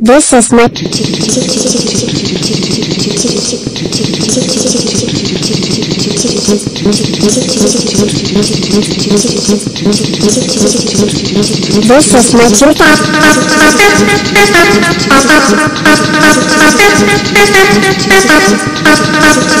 This is my This is my Thank